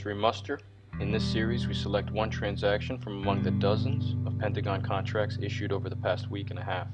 Muster. In this series, we select one transaction from among the dozens of Pentagon contracts issued over the past week and a half.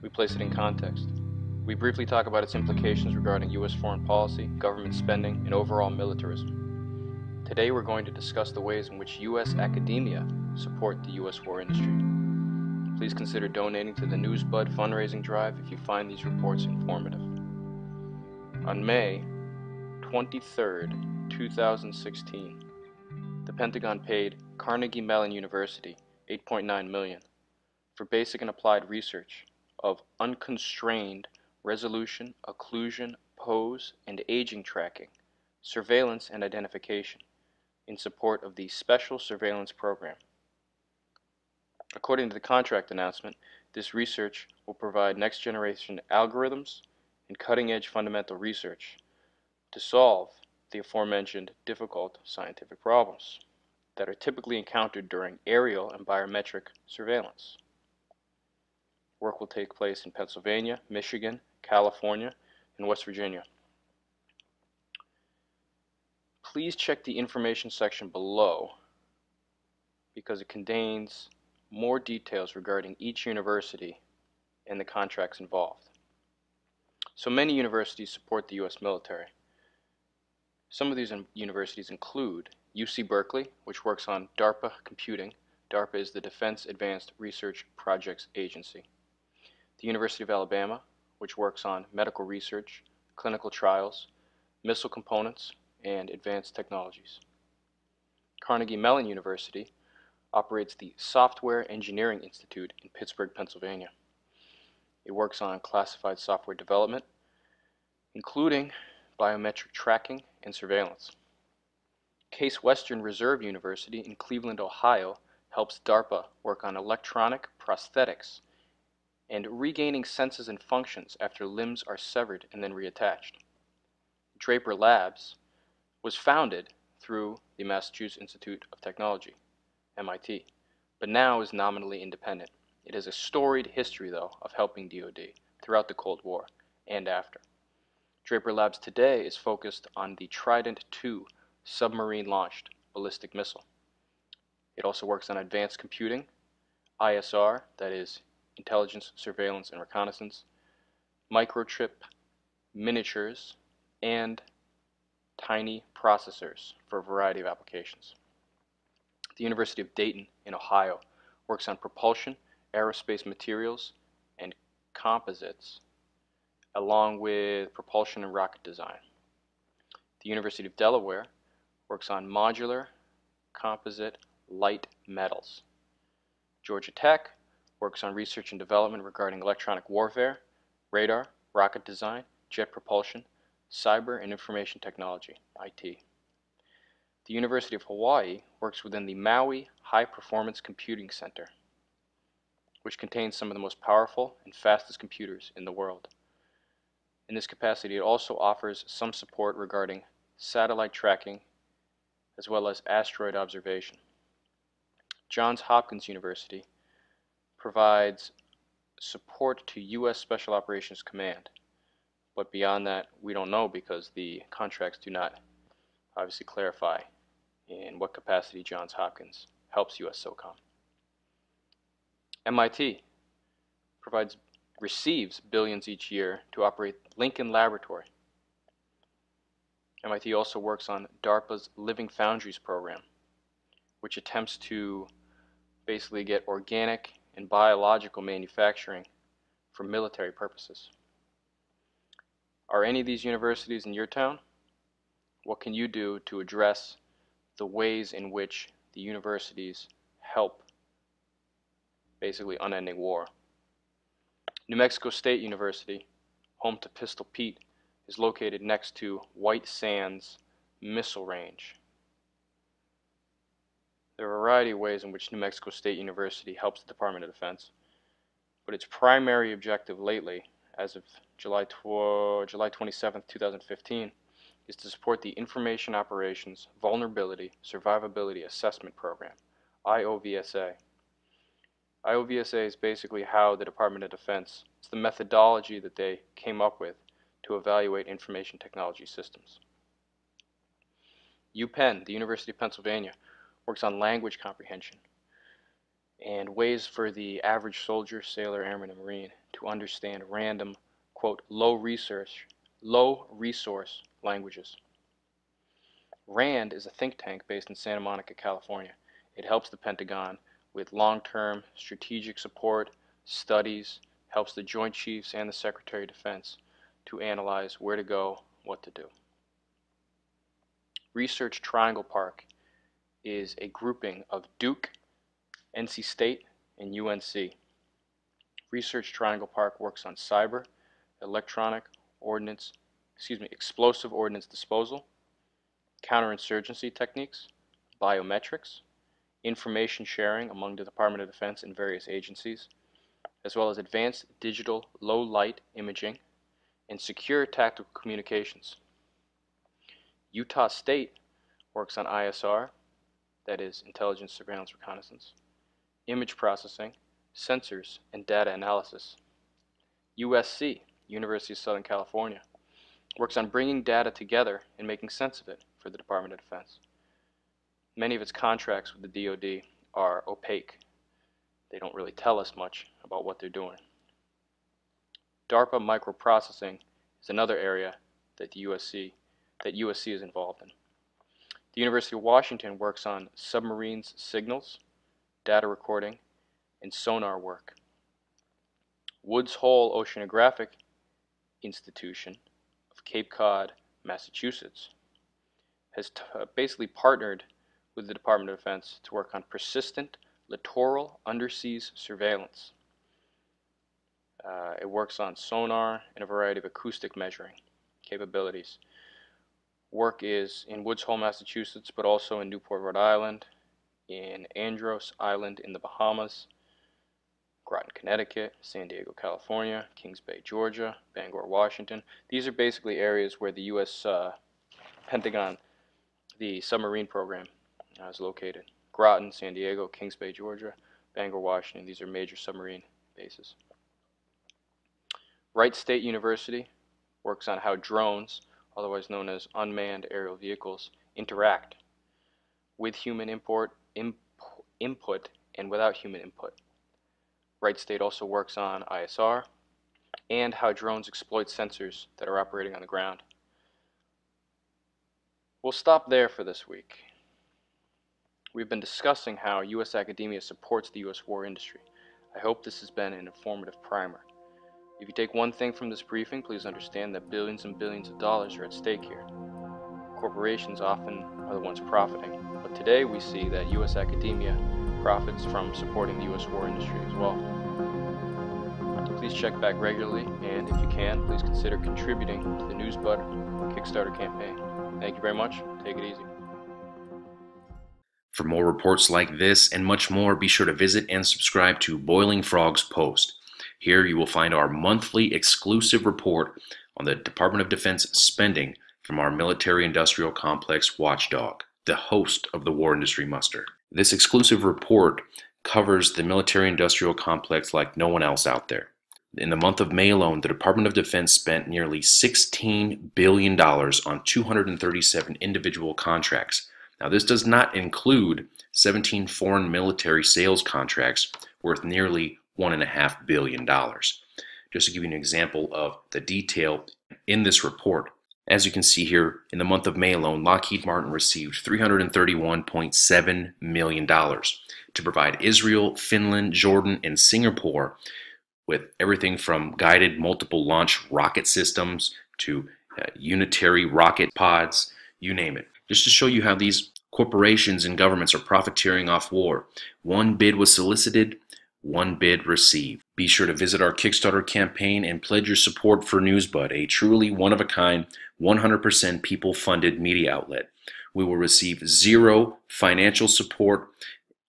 We place it in context. We briefly talk about its implications regarding U.S. foreign policy, government spending, and overall militarism. Today, we're going to discuss the ways in which U.S. academia support the U.S. war industry. Please consider donating to the Newsbud fundraising drive if you find these reports informative. On May 23, 2016, the Pentagon paid Carnegie Mellon University 8.9 million for basic and applied research of unconstrained resolution, occlusion, pose, and aging tracking, surveillance and identification in support of the Special Surveillance Program. According to the contract announcement, this research will provide next generation algorithms and cutting edge fundamental research to solve the aforementioned difficult scientific problems that are typically encountered during aerial and biometric surveillance. Work will take place in Pennsylvania, Michigan, California, and West Virginia. Please check the information section below because it contains more details regarding each university and the contracts involved. So many universities support the U.S. military. Some of these universities include UC Berkeley, which works on DARPA computing. DARPA is the Defense Advanced Research Projects Agency. The University of Alabama, which works on medical research, clinical trials, missile components, and advanced technologies. Carnegie Mellon University operates the Software Engineering Institute in Pittsburgh, Pennsylvania. It works on classified software development, including biometric tracking and surveillance. Case Western Reserve University in Cleveland, Ohio helps DARPA work on electronic prosthetics and regaining senses and functions after limbs are severed and then reattached. Draper Labs was founded through the Massachusetts Institute of Technology, MIT, but now is nominally independent. It has a storied history, though, of helping DoD throughout the Cold War and after. Draper Labs today is focused on the Trident II submarine-launched ballistic missile. It also works on advanced computing, ISR, that is intelligence, surveillance, and reconnaissance, microchip miniatures, and tiny processors for a variety of applications. The University of Dayton in Ohio works on propulsion aerospace materials, and composites, along with propulsion and rocket design. The University of Delaware works on modular composite light metals. Georgia Tech works on research and development regarding electronic warfare, radar, rocket design, jet propulsion, cyber and information technology, IT. The University of Hawaii works within the Maui High Performance Computing Center which contains some of the most powerful and fastest computers in the world. In this capacity, it also offers some support regarding satellite tracking as well as asteroid observation. Johns Hopkins University provides support to U.S. Special Operations Command, but beyond that, we don't know because the contracts do not obviously clarify in what capacity Johns Hopkins helps U.S. SOCOM. MIT provides receives billions each year to operate Lincoln Laboratory. MIT also works on DARPA's Living Foundries program, which attempts to basically get organic and biological manufacturing for military purposes. Are any of these universities in your town? What can you do to address the ways in which the universities help basically unending war. New Mexico State University, home to Pistol Pete, is located next to White Sands Missile Range. There are a variety of ways in which New Mexico State University helps the Department of Defense, but its primary objective lately, as of July, July 27, 2015, is to support the Information Operations Vulnerability Survivability Assessment Program, IOVSA. IOVSA is basically how the Department of Defense, it's the methodology that they came up with to evaluate information technology systems. UPenn, the University of Pennsylvania, works on language comprehension and ways for the average soldier, sailor, airman, and marine to understand random, quote, low research, low resource languages. RAND is a think tank based in Santa Monica, California. It helps the Pentagon with long-term strategic support, studies, helps the Joint Chiefs and the Secretary of Defense to analyze where to go, what to do. Research Triangle Park is a grouping of Duke, NC State, and UNC. Research Triangle Park works on cyber, electronic ordnance, excuse me, explosive ordnance disposal, counterinsurgency techniques, biometrics, information sharing among the Department of Defense and various agencies, as well as advanced digital low light imaging and secure tactical communications. Utah State works on ISR, that is intelligence, surveillance, reconnaissance, image processing, sensors, and data analysis. USC, University of Southern California, works on bringing data together and making sense of it for the Department of Defense. Many of its contracts with the DoD are opaque. They don't really tell us much about what they're doing. DARPA microprocessing is another area that the USC that USC is involved in. The University of Washington works on submarines signals, data recording, and sonar work. Woods Hole Oceanographic Institution of Cape Cod, Massachusetts, has uh, basically partnered with the Department of Defense to work on persistent littoral underseas surveillance. Uh, it works on sonar and a variety of acoustic measuring capabilities work is in Woods Hole, Massachusetts, but also in Newport, Rhode Island, in Andros Island in the Bahamas, Groton, Connecticut, San Diego, California, Kings Bay, Georgia, Bangor, Washington. These are basically areas where the U.S. Uh, Pentagon, the submarine program, is located. Groton, San Diego, Kings Bay, Georgia, Bangor, Washington. These are major submarine bases. Wright State University works on how drones otherwise known as unmanned aerial vehicles, interact with human import, imp, input and without human input. Wright State also works on ISR and how drones exploit sensors that are operating on the ground. We'll stop there for this week. We've been discussing how U.S. academia supports the U.S. war industry. I hope this has been an informative primer. If you take one thing from this briefing, please understand that billions and billions of dollars are at stake here. Corporations often are the ones profiting, but today we see that U.S. academia profits from supporting the U.S. war industry as well. Please check back regularly, and if you can, please consider contributing to the NewsBud Kickstarter campaign. Thank you very much. Take it easy. For more reports like this and much more, be sure to visit and subscribe to Boiling Frogs Post. Here you will find our monthly exclusive report on the Department of Defense spending from our military industrial complex watchdog, the host of the War Industry Muster. This exclusive report covers the military industrial complex like no one else out there. In the month of May alone, the Department of Defense spent nearly $16 billion on 237 individual contracts. Now, this does not include 17 foreign military sales contracts worth nearly $1.5 billion. Just to give you an example of the detail in this report, as you can see here, in the month of May alone, Lockheed Martin received $331.7 million to provide Israel, Finland, Jordan, and Singapore with everything from guided multiple launch rocket systems to uh, unitary rocket pods, you name it. Just to show you how these corporations and governments are profiteering off war. One bid was solicited, one bid received. Be sure to visit our Kickstarter campaign and pledge your support for Newsbud, a truly one of a kind, 100% people funded media outlet. We will receive zero financial support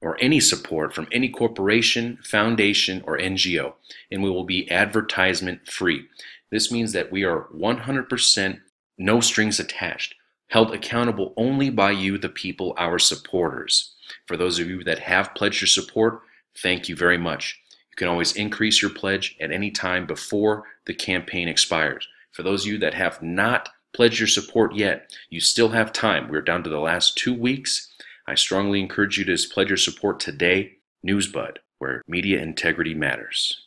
or any support from any corporation, foundation, or NGO, and we will be advertisement free. This means that we are 100% no strings attached, held accountable only by you, the people, our supporters. For those of you that have pledged your support, Thank you very much. You can always increase your pledge at any time before the campaign expires. For those of you that have not pledged your support yet, you still have time. We're down to the last two weeks. I strongly encourage you to pledge your support today. Newsbud, where media integrity matters.